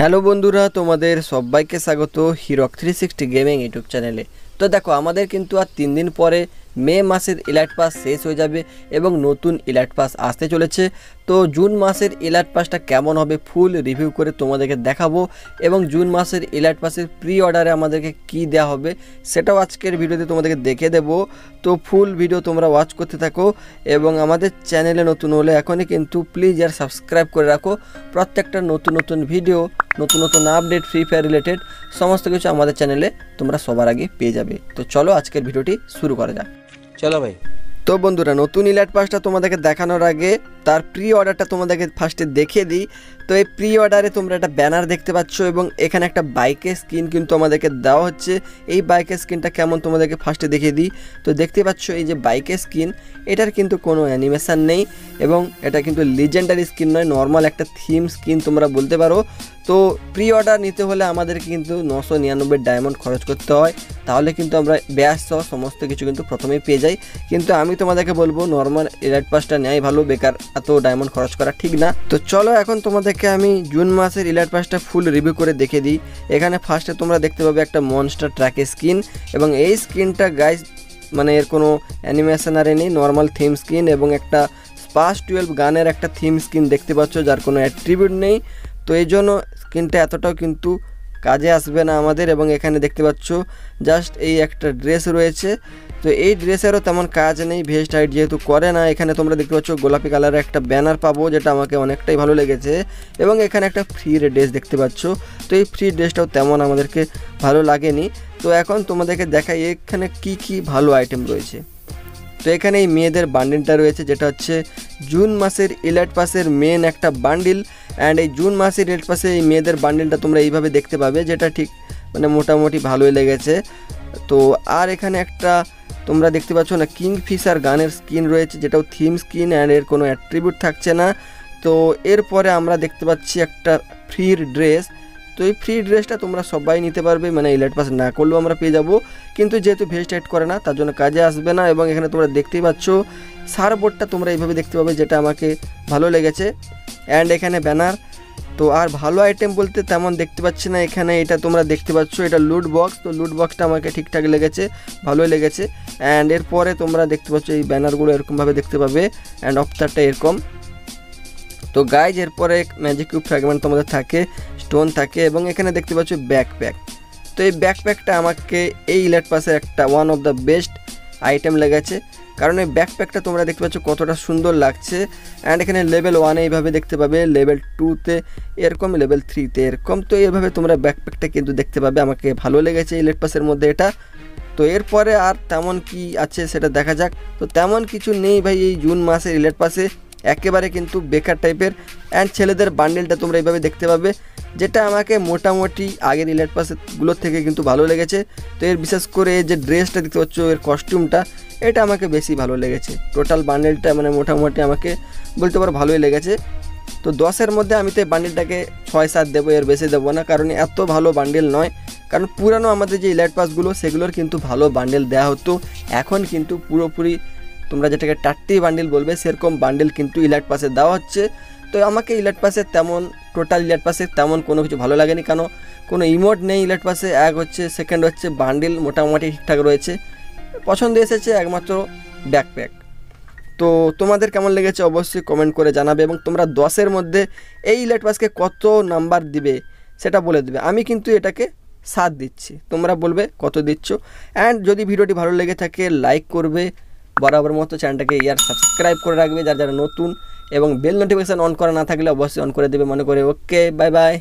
Hello বন্ধুরা, তোমাদের সবাইকে স্বাগত Hirak three sixty gaming YouTube চ্যানেলে। তো দেখো, আমাদের কিন্তু আর তিন দিন পরে মে মাসের ইলাইট পাস শেষ হয়ে যাবে এবং নতুন এলার্ট পাস আসতে চলেছে। তো জুন মাসের এলার্ট পাসটা কেমন হবে ফুল রিভিউ করে তোমাদেরকে দেখাবো এবং জুন মাসের এলার্ট পাসের প্রি অর্ডারে আমাদেরকে কি দেওয়া হবে সেটাও আজকের ভিডিওতে তোমাদেরকে দেখে দেবো। তো ফুল ভিডিও তোমরা ওয়াচ করতে থাকো এবং আমাদের চ্যানেলে নতুন হলে এখনই কিন্তু প্লিজ আর সাবস্ক্রাইব করে রাখো। প্রত্যেকটা নতুন নতুন ভিডিও নতুন নতুন আপডেট ফ্রি ফায়ার রিলেটেড সমস্ত কিছু আমাদের চ্যানেলে তোমরা সবার আগে পেয়ে যাবে। তো চলো আজকের ভিডিওটি শুরু করা যাক। চলো ভাই। তো বন্ধুরা, নতুন ইলাইট পাসটা তোমাদেরকে দেখানোর আগে, তার প্রি অর্ডারটা তোমাদেরকে ফার্স্টে দেখিয়ে দিই। তো এই প্রি অর্ডারে তোমরা একটা ব্যানার দেখতে পাচ্ছ এবং এখানে একটা বাইকের স্কিন কিন্তু আমাদেরকে দেওয়া হচ্ছে। এই বাইকের স্কিনটা কেমন তোমাদেরকে ফার্স্টে দেখিয়ে দিই। তো দেখতে পাচ্ছ এই যে বাইকের স্কিন এটার কিন্তু কোনো অ্যানিমেশান নেই এবং এটা কিন্তু লিজেন্ডারি স্কিন নয় নর্মাল একটা থিম স্কিন তোমরা বলতে পারো। তো প্রি অর্ডার নিতে হলে আমাদেরকে কিন্তু নশো নিরানব্বই ডায়মন্ড খরচ করতে হয়। তাহলে কিন্তু আমরা ব্যাস সহ সমস্ত কিছু কিন্তু প্রথমেই পেয়ে যাই। কিন্তু আমি তোমাদেরকে বলব নর্মাল এলাইট পাসটা নেয় ভালো, বেকার এত ডায়মন্ড খরচ করা ঠিক না। তো চলো এখন তোমাদেরকে আমি জুন মাসের ইলার পাসটা ফুল রিভিউ করে দেখে দিই। এখানে ফার্স্টে তোমরা দেখতে পাবে একটা মনস্টার ট্র্যাকের স্কিন এবং এই স্কিনটা গাইজ মানে এর কোনো অ্যানিমেশন আর নেই নর্মাল থিম স্কিন এবং একটা পাস টুয়েলভ গানের একটা থিম স্কিন দেখতে পাচ্ছ, যার কোনো অ্যাট্রিবিউট নেই। তো এই জন্য স্কিনটা এতটাও কিন্তু কাজে আসবে না আমাদের এবং এখানে দেখতে পাচ্ছ জাস্ট এই একটা ড্রেস রয়েছে। তো এই ড্রেসেরও তেমন কাজ নেই ভেস্ট হাইট যেহেতু করে না, এখানে তোমরা দেখতে পাচ্ছ গোলাপি কালারের একটা ব্যানার পাবো, যেটা আমাকে অনেকটাই ভালো লেগেছে। এবং এখানে একটা ফ্রি ড্রেস দেখতে পাচ্ছ। তো এই ফ্রি ড্রেসটাও তেমন আমাদেরকে ভালো লাগেনি। তো এখন তোমাদেরকে দেখাই এখানে কি কি ভালো আইটেম রয়েছে। তো এখানে এই মেয়েদের বান্ডিলটা রয়েছে, যেটা হচ্ছে জুন মাসের ইলাইট পাসের মেন একটা বান্ডিল অ্যান্ড এই জুন মাসের ইলাইট পাসে এই মেয়েদের বান্ডিলটা তোমরা এইভাবে দেখতে পাবে, যেটা ঠিক মানে মোটামুটি ভালোই লেগেছে। তো আর এখানে একটা তোমরা দেখতে পাচ্ছ না কিং ফিশার গানের স্কিন রয়েছে, যেটাও থিম স্কিন অ্যান্ড এর কোনো অ্যাট্রিবিউট থাকছে না। তো এরপরে আমরা দেখতে পাচ্ছি একটা ফ্রির ড্রেস তো এই ফ্রি ড্রেসটা তোমরা সবাই নিতে পারবে মানে ইলাইট পাস না করলেও আমরা পেয়ে যাব। কিন্তু যেহেতু ভেস্ট অ্যাড করে না, তার জন্য কাজে আসবে না এবং এখানে তোমরা দেখতেই পাচ্ছ সারবোর্ডটা তোমরা এইভাবে দেখতে পাবে যেটা আমাকে ভালো লেগেছে। অ্যান্ড এখানে ব্যানার তো আর ভালো আইটেম বলতে তেমন দেখতে পাচ্ছি না এখানে, এটা তোমরা দেখতে পাচ্ছ, এটা লুট বক্স তো লুট বক্সটা আমাকে ঠিকঠাক লেগেছে, ভালোই লেগেছে। অ্যান্ড এরপরে তোমরা দেখতে পাচ্ছ এই ব্যানারগুলো এরকমভাবে দেখতে পাবে অ্যান্ড অফতারটা এরকম। তো গাইজ এরপরে ম্যাজিক কিউব ফ্র্যাগমেন্ট তোমাদের থাকে। স্টোন থাকে এবং এখানে দেখতে পাচ্ছ ব্যাকপ্যাক তো এই ব্যাকপ্যাকটা আমাকে এই ইলেট পাসের একটা one of the best item লেগেছে। কারণ এই ব্যাকপ্যাকটা তোমরা দেখতে পাচ্ছ কতটা সুন্দর লাগছে। অ্যান্ড এখানে লেভেল ওয়ানে এইভাবে দেখতে পাবে লেভেল টুতে এরকম লেভেল থ্রিতে এরকম। তো এইভাবে তোমরা ব্যাকপ্যাকটা কিন্তু দেখতে পাবে। আমাকে ভালো লেগেছে এই লেট পাসের মধ্যে এটা। তো এরপরে আর তেমন কি আছে সেটা দেখা যাক। তো তেমন কিছু নেই ভাই এই জুন মাসের ইলেট পাসে একেবারে কিন্তু বেকার টাইপের অ্যান্ড ছেলেদের বান্ডেলটা তোমরা এইভাবে দেখতে পাবে, যেটা আমাকে মোটামুটি আগের ইলেট পাসগুলোর থেকে কিন্তু ভালো লেগেছে। তো এর বিশেষ করে যে ড্রেসটা দেখতে পাচ্ছ, এর কস্টিউমটা এটা আমাকে বেশি ভালো লেগেছে। টোটাল বান্ডেলটা মানে মোটামুটি আমাকে বলতে পারো ভালোই লেগেছে। তো দশের মধ্যে আমি তো এই বান্ডেলটাকে ছয়, সাত দেবো, এর বেশি দেবো না, কারণ এত ভালো বান্ডেল নয়। কারণ পুরানো আমাদের যে ইলাইট পাসগুলো সেগুলোর কিন্তু ভালো বান্ডেল দেওয়া হতো। এখন কিন্তু পুরোপুরি তোমরা যেটাকে টাট্টি বান্ডিল বলবে, সেরকম বান্ডিল কিন্তু ইলাইট পাসে দেওয়া হচ্ছে। তো আমাকে ইলাইট পাসে তেমন, টোটাল ইলাইট পাসে তেমন কোনো কিছু ভালো লাগেনি কেন? কোনো ইমোট নেই ইলাইট পাসে, এক হচ্ছে সেকেন্ড হচ্ছে, বান্ডিল মোটামুটি ঠিকঠাক রয়েছে। পছন্দ এসেছে একমাত্র ব্যাকপ্যাক তো তোমাদের কেমন লেগেছে অবশ্যই কমেন্ট করে জানাবে এবং তোমরা দশের মধ্যে এই ইলাইট পাসকে কত নাম্বার দিবে সেটা বলে দেবে। আমি কিন্তু এটাকে সাত দিচ্ছি। তোমরা বলবে কত দিচ্ছ? অ্যান্ড যদি ভিডিওটি ভালো লেগে থাকে লাইক করবে বরাবর মতো চ্যানেলটাকে ইয়ার সাবস্ক্রাইব করে রাখবে, যারা যারা নতুন এবং বেল নোটিফিকেশান অন করা না থাকলে অবশ্যই অন করে দেবে। মনে করে ওকে বাই বাই